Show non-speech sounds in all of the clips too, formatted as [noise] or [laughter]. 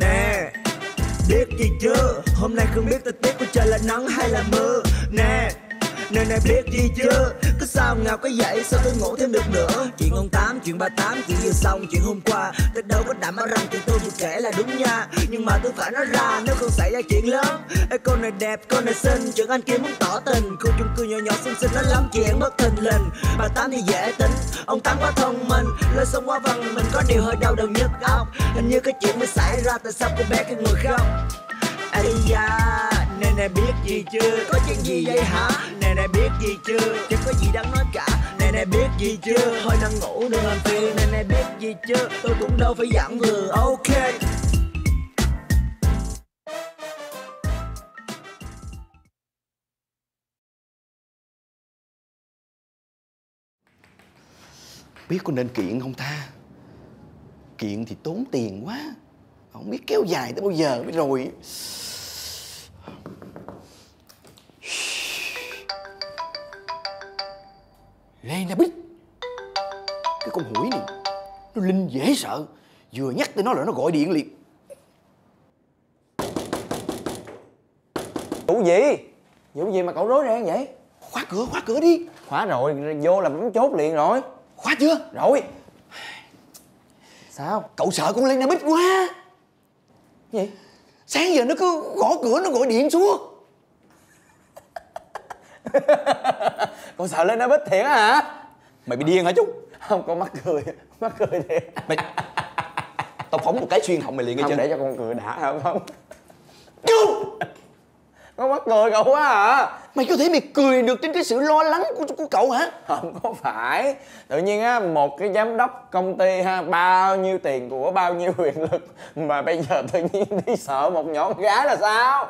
Nè, Biết gì chưa? Hôm nay không biết thời tiết của trời là nắng hay là mưa. Nè nơi này biết gì chưa? Cứ sao ngào cái dậy sao tôi ngủ thêm được nữa? Chuyện ông Tám, chuyện ba Tám, chuyện vừa xong, chuyện hôm qua. Tôi đâu có đảm bảo rằng chuyện tôi vừa kể là đúng nha. Nhưng mà tôi phải nói ra nếu không xảy ra chuyện lớn. Ê cô này đẹp, cô này xinh, chuyện anh kia muốn tỏ tình. Khu chung cư nhỏ nhỏ xinh xinh nó lắm chuyện bất thình lình. Bà Tám thì dễ tính, ông Tám quá thông minh. Lời xong quá văn mình có điều hơi đau đầu nhức óc. Hình như cái chuyện mới xảy ra tại sao cô bé cái người khóc? Ây da, nè nè biết gì chưa? Có chuyện gì vậy hả? Nè nè biết gì chưa? Chẳng có gì đáng nói cả. Nè nè biết gì chưa? Thôi đang ngủ đừng làm phiền. Nè nè biết gì chưa? Tôi cũng đâu phải giảng vừa. Ok. Biết có nên kiện không ta? Kiện thì tốn tiền quá. Không biết kéo dài tới bao giờ mới rồi Lê Na Bích. Cái con hủi này Nó linh dễ sợ. Vừa nhắc tới nó là nó gọi điện liền. Vụ gì? Vụ gì mà cậu rối ren vậy? Khóa cửa, khóa cửa đi. Khóa rồi, vô là bấm chốt liền rồi. Khóa chưa? Rồi. Sao? Cậu sợ con Lê Na Bích quá. Gì? Sáng giờ nó cứ gõ cửa nó gọi điện suốt [laughs] Cậu sợ lên nó bích thiệt hả? Mày bị điên hả chú Không, con mắc cười Mắc cười thiệt Mày Tao phóng một cái xuyên họng mày liền nghe chưa để cho con cười đã không không? Chú Con mắc cười cậu quá hả? Mày có thể mày cười được trên cái sự lo lắng của, của cậu hả Không có phải Tự nhiên á, một cái giám đốc công ty ha Bao nhiêu tiền của bao nhiêu [laughs] quyền lực Mà bây giờ tự nhiên đi sợ một nhỏ con gái là sao?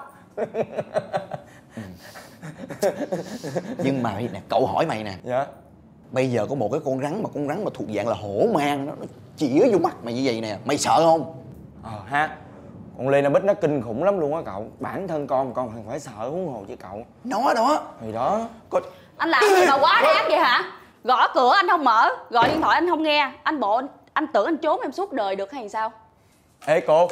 [laughs] Nhưng mà nè cậu hỏi mày nè. Dạ. Bây giờ có một cái con rắn mà con rắn mà thuộc dạng là hổ mang nó, nó chĩa vô mắt mày như vậy nè Mày sợ không? Ờ ha. Con Lê Na Bích nó kinh khủng lắm luôn á cậu. Bản thân con con còn phải sợ huống hồ chứ cậu. Nó đó. Thì đó. Có... anh làm gì mà quá đáng vậy hả? Gõ cửa anh không mở gọi điện thoại anh không nghe. Anh bộ anh, anh tưởng anh trốn em suốt đời được hay sao? Ê cô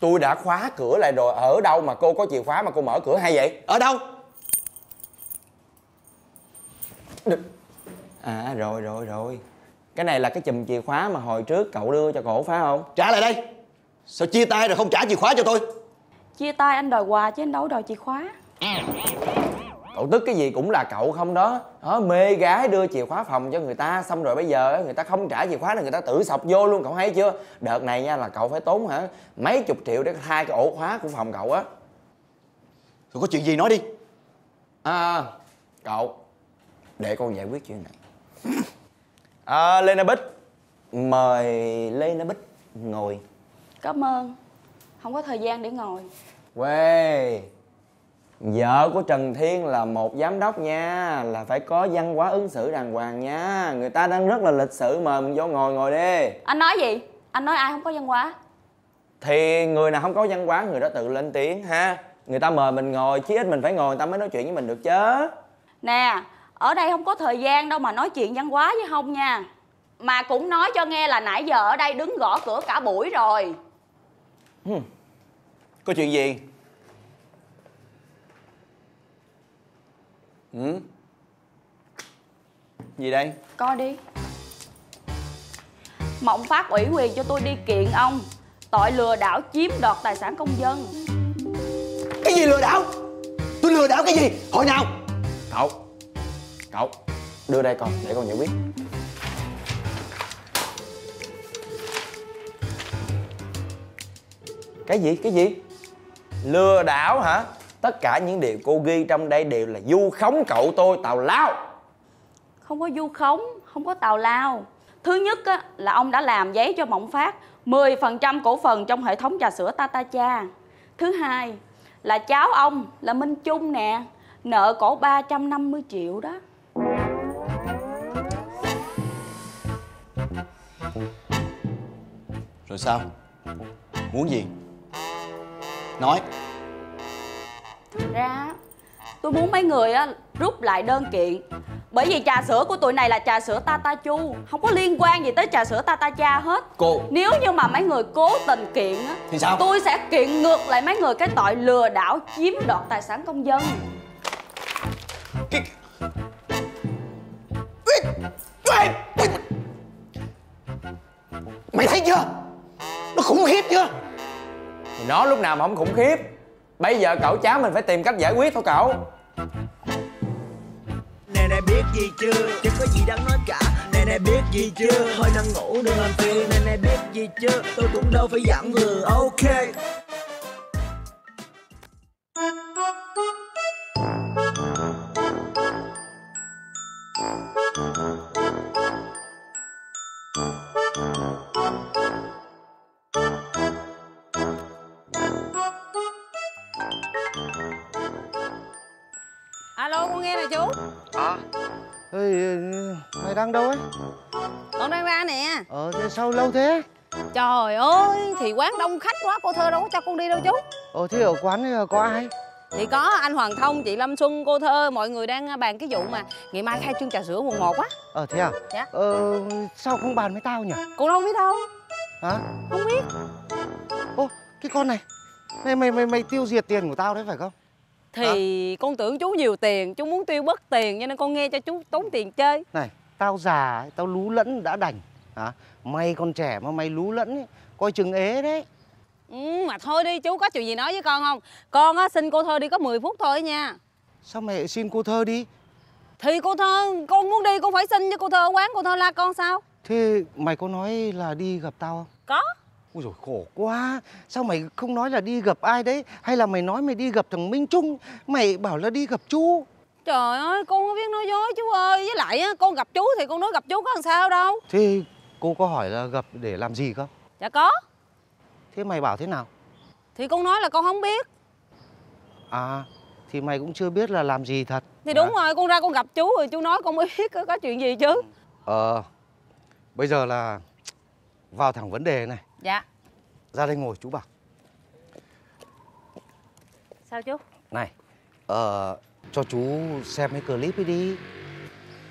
Tôi đã khóa cửa lại rồi. Ở đâu mà cô có chìa khóa mà cô mở cửa hay vậy? Ở đâu À rồi rồi rồi. Cái này là cái chùm chìa khóa mà hồi trước cậu đưa cho cổ phải không? Trả lại đây. Sao chia tay rồi không trả chìa khóa cho tôi? Chia tay anh đòi quà chứ anh đâu đòi chìa khóa. Cậu tức cái gì cũng là cậu không đó. Đó mê gái đưa chìa khóa phòng cho người ta Xong rồi bây giờ á, người ta không trả chìa khóa là người ta tự sọc vô luôn. Cậu thấy chưa? Đợt này nha là cậu phải tốn hả Mấy chục triệu để thay cái ổ khóa của phòng cậu á. Rồi có chuyện gì nói đi. À cậu Để con giải quyết chuyện này. À Lê Na Bích. Mời Lê Na Bích ngồi. Cảm ơn. Không có thời gian để ngồi. Quê Vợ của Trần Thiên là một giám đốc nha Là phải có văn hóa ứng xử đàng hoàng nha. Người ta đang rất là lịch sự mời mình vô ngồi ngồi đi. Anh nói gì? Anh nói ai không có văn hóa? Thì người nào không có văn hóa người đó tự lên tiếng ha. Người ta mời mình ngồi chí ít mình phải ngồi người ta mới nói chuyện với mình được chứ. Nè ở đây không có thời gian đâu mà nói chuyện văn hóa với không nha. Mà cũng nói cho nghe là nãy giờ ở đây đứng gõ cửa cả buổi rồi. Có chuyện gì? Ừ. Gì đây? Coi đi. Mộng phát ủy quyền cho tôi đi kiện ông. Tội lừa đảo chiếm đoạt tài sản công dân. Cái gì lừa đảo? Tôi lừa đảo cái gì? Hồi nào. Cậu Cậu Đưa đây con để con giải quyết. Cái gì? Cái gì? Lừa đảo hả? Tất cả những điều cô ghi trong đây đều là du khống cậu tôi tào lao. Không có du khống không có tào lao. Thứ nhất á, là ông đã làm giấy cho mộng phát 10% cổ phần trong hệ thống trà sữa Tata Cha. Thứ hai là cháu ông là Minh Trung nè nợ cổ 350 triệu đó. Rồi sao? Muốn gì? Nói. Thật ra tôi muốn mấy người á, rút lại đơn kiện. Bởi vì trà sữa của tụi này là trà sữa Tata Chu. Không có liên quan gì tới trà sữa Tata Cha hết. Cô. Nếu như mà mấy người cố tình kiện á Thì sao? Tôi sẽ kiện ngược lại mấy người cái tội lừa đảo chiếm đoạt tài sản công dân. Cái chưa? Nó khủng khiếp chưa? Thì nó lúc nào mà không khủng khiếp. Bây giờ cậu cháu mình phải tìm cách giải quyết thôi cậu. Nè nè biết gì chưa? Chẳng có gì đáng nói cả. Nè nè biết gì chưa? Hơi nằm ngủ đừng làm phiền. Nè nè biết gì chưa? Tôi cũng đâu phải giảng vừa. Ok alo con nghe nè chú Ê, mày đang đâu ấy? con đang ra nè Ờ, thế sao lâu thế? trời ơi thì quán đông khách quá cô thơ đâu có cho con đi đâu chú Ờ, thế ở quán ấy có ai? thì có anh hoàng thông chị lâm xuân cô thơ mọi người đang bàn cái vụ mà ngày mai khai trương trà sữa mùng một á Ờ, thế à? Dạ. Ờ, sao không bàn với tao nhỉ? con đâu biết đâu Hả? không biết Ô, cái con này Này mày mày mày tiêu diệt tiền của tao đấy phải không? Thì con tưởng chú nhiều tiền chú muốn tiêu bất tiền cho nên con nghe cho chú tốn tiền chơi. Này, tao già, tao lú lẫn đã đành. Hả? Mày còn trẻ mà mày lú lẫn ấy, coi chừng ế đấy. Ừ, mà thôi đi chú có chuyện gì nói với con không? Con á xin cô thơ đi có 10 phút thôi nha. Sao lại xin cô thơ đi? thì cô thơ con muốn đi con phải xin cho cô thơ quán cô thơ la con sao? Thế mày có nói là đi gặp tao không? có Ôi dồi khổ quá. Sao mày không nói là đi gặp ai đấy? Hay là mày nói mày đi gặp thằng Minh Trung? Mày bảo là đi gặp chú. Trời ơi, con không biết nói dối chú ơi. Với lại con gặp chú thì con nói gặp chú có làm sao đâu. Thế cô có hỏi là gặp để làm gì không? Dạ có. Thế mày bảo thế nào? Thì con nói là con không biết. À thì mày cũng chưa biết là làm gì thật. Thì đúng rồi, con ra con gặp chú rồi chú nói con mới biết có, có chuyện gì chứ. Ờ Bây giờ là vào thẳng vấn đề này Dạ. Ra đây ngồi chú bảo. Sao chú? Này Ờ cho chú xem cái clip ấy đi.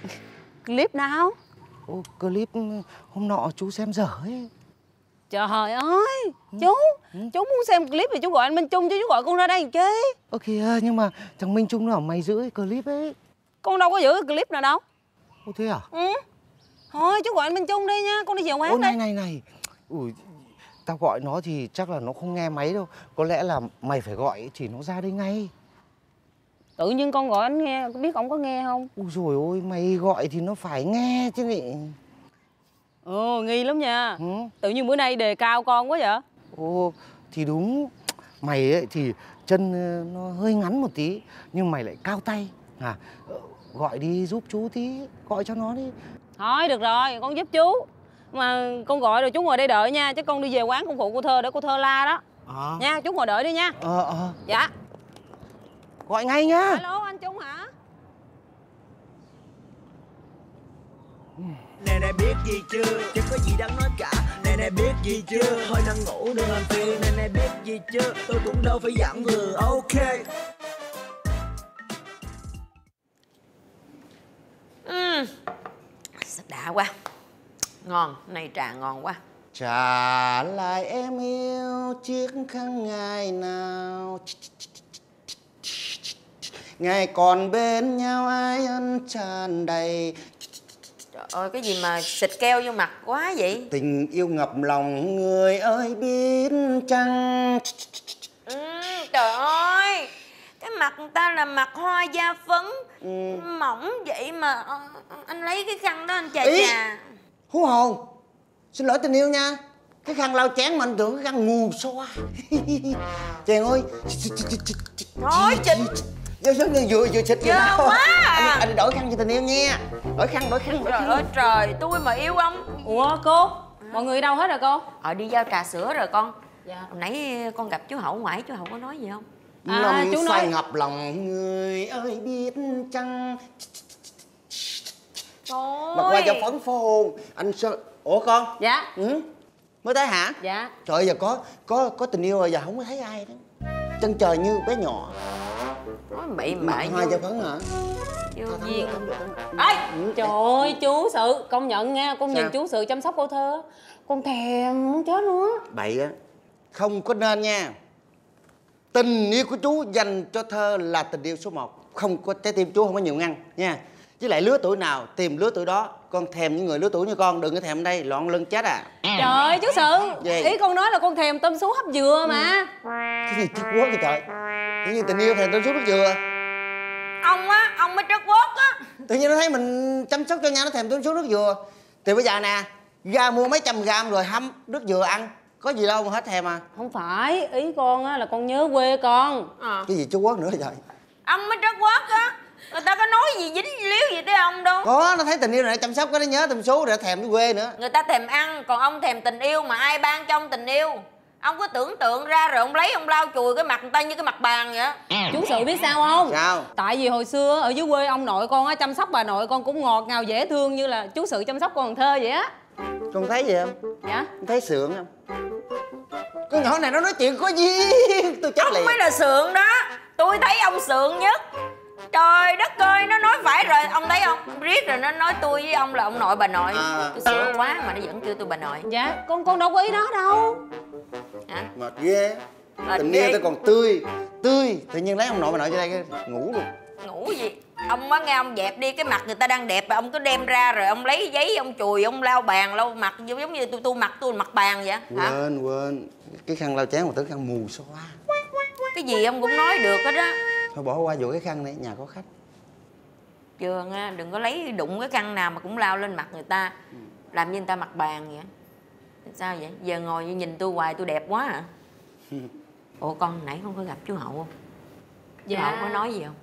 [laughs] Clip nào? Ô, clip hôm nọ chú xem dở ấy. Trời ơi, chú Chú muốn xem clip thì chú gọi anh Minh Trung chứ chú gọi con ra đây làm chi? Ơ kìa nhưng mà thằng Minh Trung nó bảo mày giữ cái clip ấy. Con đâu có giữ cái clip nào đâu. Ô thế à? Ừ. Thôi chú gọi anh Minh Trung đi nha, con đi về quán Ô này này này. Ui Tao gọi nó thì chắc là nó không nghe máy đâu. Có lẽ là mày phải gọi thì nó ra đây ngay. Tự nhiên con gọi anh nghe, biết ông có nghe không? Ui rồi ôi mày gọi thì nó phải nghe chứ nhỉ? Ồ, nghi lắm nha. Ừ. Tự nhiên bữa nay đề cao con quá vậy? Ồ thì đúng. Mày ấy thì chân ờ, nó hơi ngắn một tí Nhưng mày lại cao tay. À, ờ, Gọi đi giúp chú tí Gọi cho nó đi. Thôi được rồi, con giúp chú Mà con gọi rồi chú ngồi đây đợi nha Chứ con đi về quán con phụ cô Thơ để cô Thơ la đó. À. Nha, chú ngồi đợi đi nha. Ờ ờ. Dạ. Gọi ngay nhá Alo anh Trung hả? Nè nè biết gì chưa? Chẳng có gì đáng nói cả. Nè nè biết gì chưa? Hơi nằm ngủ đừng làm phiền. Nè nè biết gì chưa? Tôi cũng đâu phải giảng vừa. Ok. Ừ. Đã quá Ngon, này trà ngon quá. Trả lại em yêu chiếc khăn ngày nào. Ngày còn bên nhau ai ân tràn đầy. Trời ơi, cái gì mà xịt keo vô mặt quá vậy? Tình yêu ngập lòng người ơi biết chăng? Ừ, Trời ơi Cái mặt người ta là mặt hoa da phấn. Mỏng vậy mà ờ, Anh lấy cái khăn đó anh chà Ý. chà Hú hồn. Xin lỗi tình yêu nha. Cái khăn lau chén mà anh tưởng cái khăn mù xoa. [laughs] Chàng ơi. Thôi Trịnh. Vừa vừa vừa vừa xịt vừa nào. quá. À. anh, anh đổi khăn cho tình yêu nha. Đổi khăn đổi khăn đổi Trời khăn. ơi trời, tôi mà yêu ông. Ủa cô, mọi người đâu hết rồi cô? Ờ đi giao trà sữa rồi con. Dạ. Hồi nãy con gặp chú Hậu ngoài, chú Hậu có nói gì không? À, Lòng chú say nói- ngập lòng người ơi biết chăng Trời Mặc qua cho phấn phó hồn Anh sợ Ủa con? Dạ. Ừ? Mới tới hả? Dạ. Trời giờ có có có tình yêu rồi giờ không có thấy ai đó Chân trời như bé nhỏ. Nói bậy Mặc bạ hoa cho phấn hả? Vô duyên. Ê, trời ơi chú sự. Công nhận nha con nhìn chú sự chăm sóc cô thơ. Con thèm muốn chết luôn á. Bậy á. Không có nên nha. Tình yêu của chú dành cho thơ là tình yêu số một. Không có trái tim chú không có nhiều ngăn nha với lại lứa tuổi nào tìm lứa tuổi đó con thèm những người lứa tuổi như con đừng có thèm đây loạn lưng chết à. Trời ơi chú sự Gì? ý con nói là con thèm tôm sú hấp dừa mà. Cái gì trất quốc vậy trời? Tự nhiên tình yêu thèm tôi suốt nước dừa. Ông á, ông mới trất quốc á. Tự nhiên nó thấy mình chăm sóc cho nhau nó thèm tôi suốt nước dừa. Thì bây giờ nè ra mua mấy trăm gram rồi hâm nước dừa ăn có gì đâu mà hết thèm à. Không phải ý con á là con nhớ quê con. Ờ. cái gì chú quốc nữa vậy trời? Ông mới trất quốc á Người ta có nói gì dính líu gì tới ông đâu. Có nó thấy tình yêu này chăm sóc cái nó nhớ tầm số rồi nó thèm cái quê nữa. Người ta thèm ăn Còn ông thèm tình yêu mà ai ban cho ông tình yêu? Ông cứ tưởng tượng ra rồi ông lấy ông lau chùi cái mặt người ta như cái mặt bàn vậy á. Chú sự biết sao không? Sao? Tại vì hồi xưa ở dưới quê ông nội con á chăm sóc bà nội con cũng ngọt ngào dễ thương như là chú sự chăm sóc con thơ vậy á. Con thấy gì không? Dạ. Con thấy sượng không? Con nhỏ này nó nói chuyện có duyên. Tôi chết Ông liền. mới là sượng đó. Tôi thấy ông sượng nhất Trời đất ơi nó nói phải rồi. Ông thấy không? Riết rồi nó nói tôi với ông là ông nội bà nội. À. Tôi sượng quá mà nó vẫn kêu tôi bà nội. Dạ con con đâu có ý đó đâu. Hả? mệt ghê. Mệt tình yêu tôi còn tươi. Tươi. Tự nhiên lấy ông nội bà nội cho đây cái ngủ luôn. Ngủ gì? Ông mới nghe ông dẹp đi cái mặt người ta đang đẹp Rồi ông cứ đem ra rồi ông lấy giấy ông chùi Ông lau bàn lau mặt giống như tôi tôi mặt tôi mặt bàn vậy. Hả? Quên quên. Cái khăn lau chén mà tới khăn mù xóa. Cái gì ông cũng nói được hết á thôi bỏ qua vụ cái khăn này nhà có khách. Chưa nha đừng có lấy đụng cái khăn nào mà cũng lao lên mặt người ta. Làm như người ta mặt bàn vậy? Sao vậy? Giờ ngồi nhìn tôi hoài tôi đẹp quá hả [laughs] Ủa con nãy không có gặp chú Hậu không? Chú Dạ. Hậu có nói gì không?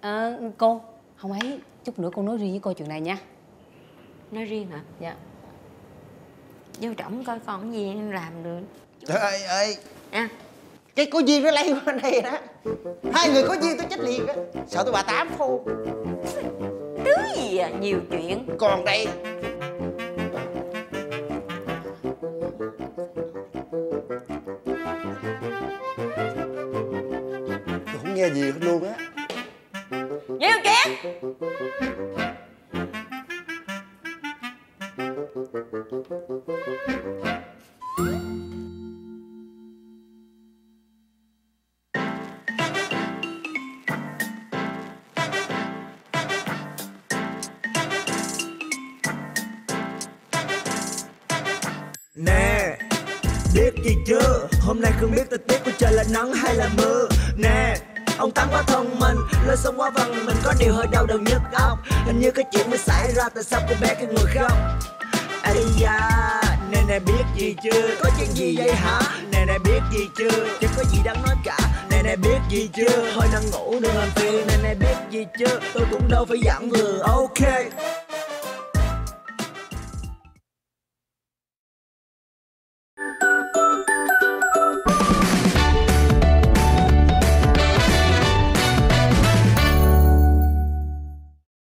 Ờ, cô không ấy chút nữa con nói riêng với cô chuyện này nha. Nói riêng hả? Dạ. Vô trọng coi con cái gì làm được. Trời ơi ơi. À, cái có duyên nó lây qua đây đó hai người có duyên tôi chết liền á. Sợ tôi bà tám phô Thứ gì à? Nhiều chuyện. Còn đây. Tôi không nghe gì hết luôn á Hôm nay không biết thời tiết của trời là nắng hay là mưa. Nè, Ông Tám quá thông minh Lời sống quá văn Mình có điều hơi đau đầu nhức óc. Hình như cái chuyện mới xảy ra Tại sao cô bé cái người khóc? Ây da, Nè nè biết gì chưa? Có chuyện gì vậy hả? Nè nè biết gì chưa? Chẳng có gì đáng nói cả. Nè nè biết gì chưa? Hơi đang ngủ đừng làm phiền. Nè nè biết gì chưa? Tôi cũng đâu phải giảng vừa. Ok.